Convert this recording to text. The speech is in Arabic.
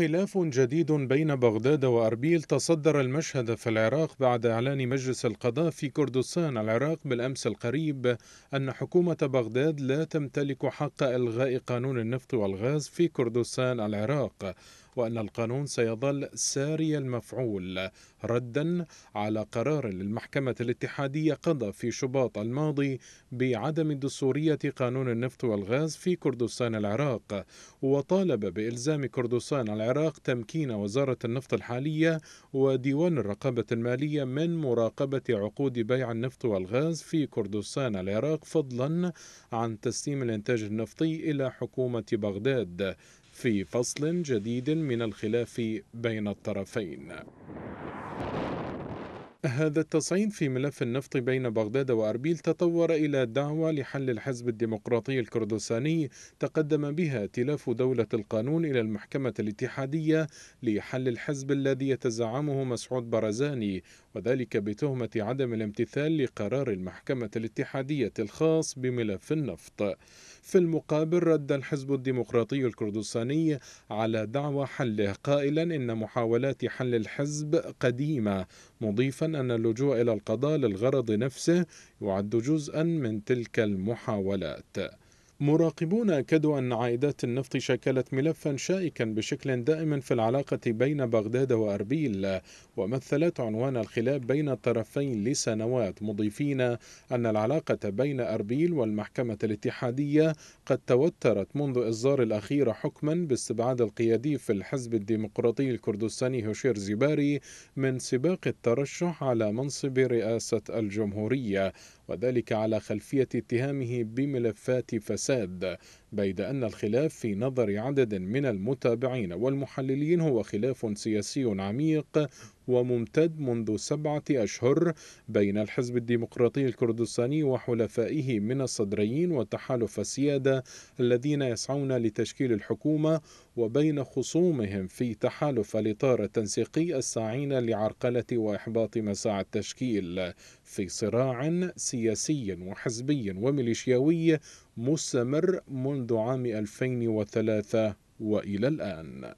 خلاف جديد بين بغداد وأربيل تصدر المشهد في العراق بعد إعلان مجلس القضاء في كردستان. العراق بالأمس القريب أن حكومة بغداد لا تمتلك حق إلغاء قانون النفط والغاز في كردستان العراق. وأن القانون سيظل ساري المفعول ردا على قرار للمحكمة الاتحادية قضى في شباط الماضي بعدم دستورية قانون النفط والغاز في كردستان العراق وطالب بإلزام كردستان العراق تمكين وزارة النفط الحالية وديوان الرقابة المالية من مراقبة عقود بيع النفط والغاز في كردستان العراق فضلا عن تسليم الإنتاج النفطي إلى حكومة بغداد. في فصل جديد من الخلاف بين الطرفين. هذا التصعيد في ملف النفط بين بغداد وأربيل تطور إلى دعوة لحل الحزب الديمقراطي الكردستاني تقدم بها ائتلاف دولة القانون إلى المحكمة الاتحادية لحل الحزب الذي يتزعمه مسعود برزاني وذلك بتهمة عدم الامتثال لقرار المحكمة الاتحادية الخاص بملف النفط. في المقابل رد الحزب الديمقراطي الكردستاني على دعوى حله قائلا إن محاولات حل الحزب قديمة مضيفا أن اللجوء إلى القضاء للغرض نفسه يعد جزءا من تلك المحاولات. مراقبون أكدوا أن عائدات النفط شكلت ملفا شائكا بشكل دائم في العلاقة بين بغداد وأربيل ومثلت عنوان الخلاف بين الطرفين لسنوات مضيفين أن العلاقة بين أربيل والمحكمة الاتحادية قد توترت منذ إصدار الأخير حكما باستبعاد القيادي في الحزب الديمقراطي الكردستاني هشير زباري من سباق الترشح على منصب رئاسة الجمهورية. وذلك على خلفية اتهامه بملفات فساد بيد أن الخلاف في نظر عدد من المتابعين والمحللين هو خلاف سياسي عميق وممتد منذ سبعة أشهر بين الحزب الديمقراطي الكردستاني وحلفائه من الصدريين وتحالف السيادة الذين يسعون لتشكيل الحكومة وبين خصومهم في تحالف الإطار التنسيقي الساعين لعرقلة وإحباط مساع التشكيل في صراع سياسي وحزبي وميليشياوي مستمر منذ عام 2003 وإلى الآن.